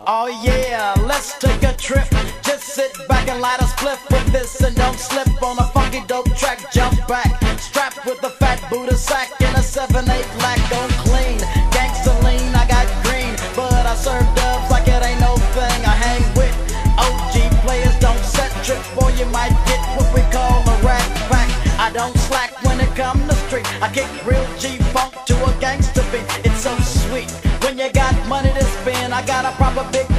Oh yeah, let's take a trip. Just sit back and light a spliff with this and don't slip on a funky dope track. Jump back, strapped with a fat Buddha sack and a 7-8 lack on clean. Gangsta lean, I got green, but I serve dubs like it ain't no thing. I hang with OG players, don't set trip, boy you might get what we call a rat pack. I don't slack when it come to street. I kick real G funk to a gangster beat. It's so sweet I got a proper big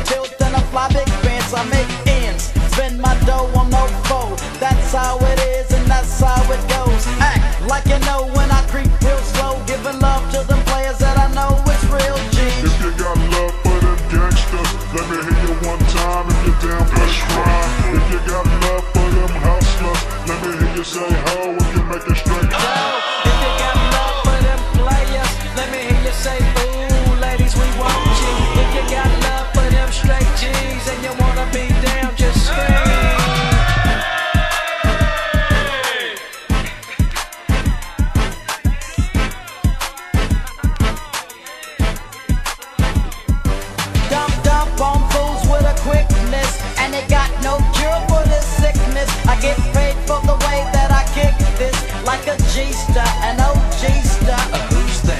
an OG star.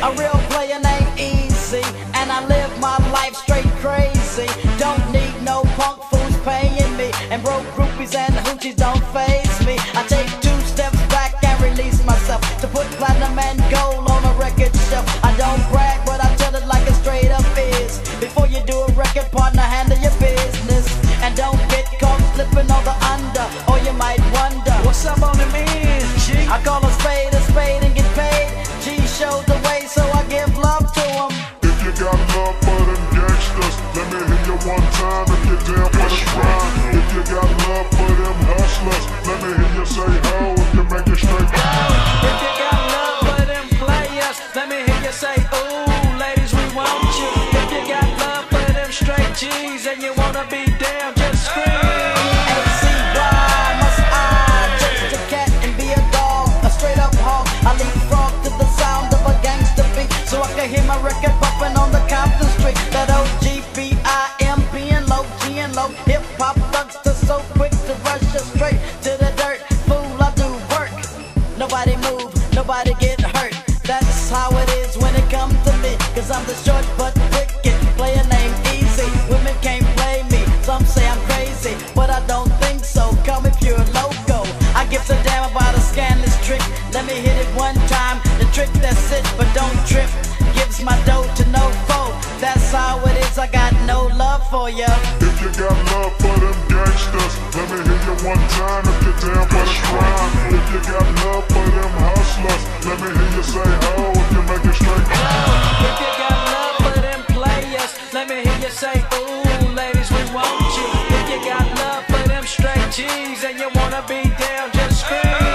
A real player named Eazy, and I live my life straight crazy. Don't need no punk fools paying me, and broke groupies and hoochies don't say, ooh, ladies, we want you. If you got love for them straight G's and you wanna be down, just scream. A-C-Y, must I chase a cat and be a dog, a straight up hawk. I leapfrog to the sound of a gangster beat, so I can hear my record is when it comes to me. Cause I'm the short but wicked player named Eazy. Women can't play me. Some say I'm crazy, but I don't think so. Call me pure loco. I give a damn about a scandalous trick. Let me hit it one time. The trick that's it, but don't trip. Gives my dough to no foe. That's how it is. I got no love for ya. If you got love for them gangsters, let me hear you one time if you're down for the crime. If you got love for them hustlers, let me hear you say ho and you wanna be down, just scream.